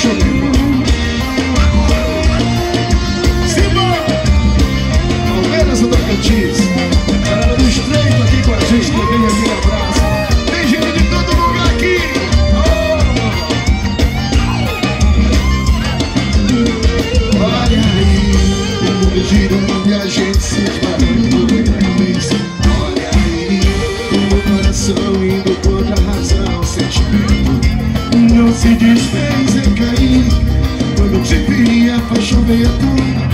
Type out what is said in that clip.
Deixa eu Simão! Palmeiras do Tocantins. Galera do Estreito aqui com a gente também, aquele abraço. Tem gente de todo lugar aqui. Oh! Olha aí, o mundo girando e a gente se espalhando. Olha aí, o coração indo contra a razão, sentimento não se desfez foi chover